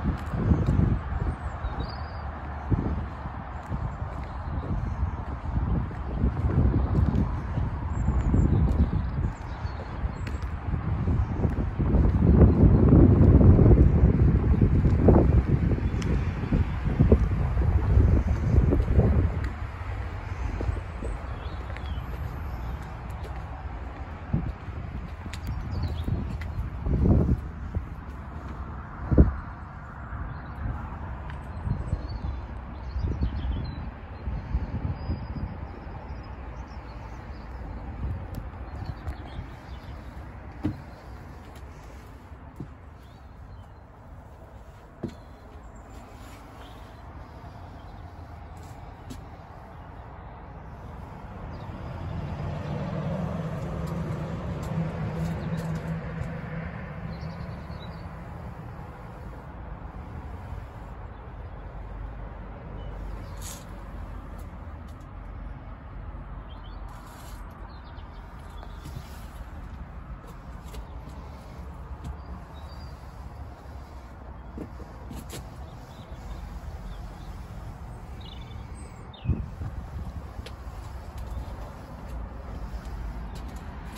はい。